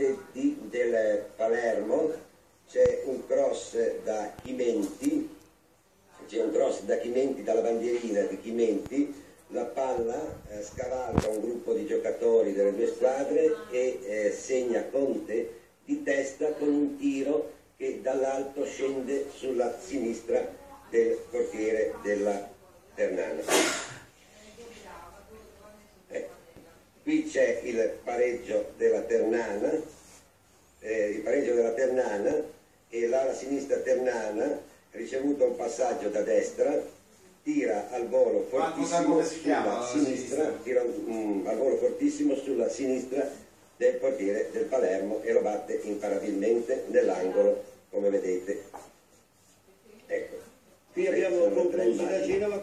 rete di, del Palermo c'è un cross da Chimenti, c'è un cross da Chimenti, dalla bandierina di Chimenti, la palla eh, scavalca un gruppo di giocatori delle due squadre e eh, segna Conte di testa con un tiro che dall'alto scende sulla sinistra del portiere della Ternana. Ecco. Qui c'è il pareggio della Ternana, eh, il pareggio della Ternana e l'ala sinistra Ternana ricevuto un passaggio da destra tira al volo fortissimo sulla sinistra tira um, al volo fortissimo sulla sinistra del portiere del Palermo e lo batte imparabilmente nell'angolo come vedete. Ecco. Qui abbiamo concluso da Genova